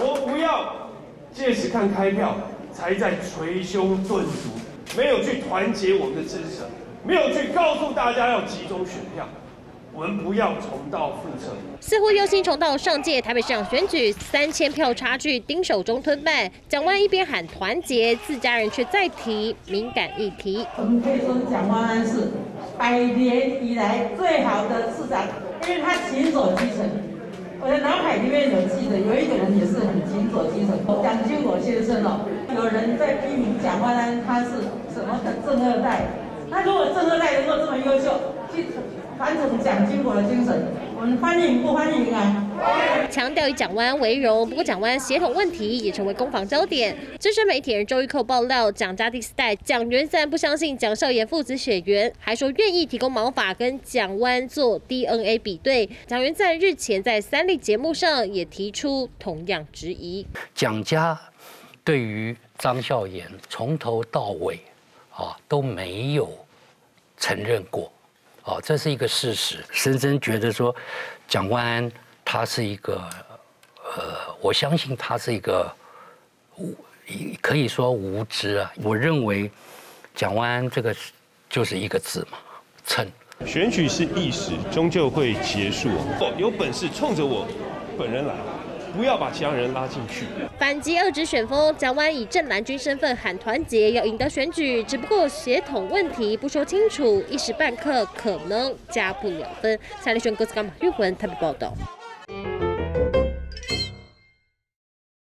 我不要届时看开票才在捶胸顿足，没有去团结我们的支持者，没有去告诉大家要集中选票。我们不要重蹈覆辙。似乎忧心重蹈上届台北市长选举三千票差距丁守中吞败，蒋万一边喊团结，自家人却再提敏感议题。我们可以说蒋万安是百年以来最好的市长，因为他行走基层。我的脑海里面有记得有一个人也是民主精神，蒋经国先生哦。有人在批评蒋万安他是什么的正二代，那如果正二代能够这么优秀，去。传承蒋经国的精神，我们欢迎不欢迎啊？欢迎强调以蒋万安为荣，不过蒋万安协同问题也成为攻防焦点。资深媒体人周玉蔻爆料，蒋家第四代蒋元赞不相信蒋少爷父子血缘，还说愿意提供毛发跟蒋湾做 DNA 比对。蒋元赞日前在三立节目上也提出同样质疑。蒋家对于张孝言从头到尾啊都没有承认过。哦，这是一个事实。深深觉得说，蒋万安他是一个，呃，我相信他是一个无，可以说无知啊。我认为蒋万安这个就是一个字嘛，蹭。选举是一时，终究会结束。哦有本事冲着我本人来。不要把其他人拉进去。反击二指选风，蒋万以正蓝军身份喊团结，要赢得选举。只不过协统问题不说清楚，一时半刻可能加不了分。蔡立轩、郭子刚、马玉文特别报道。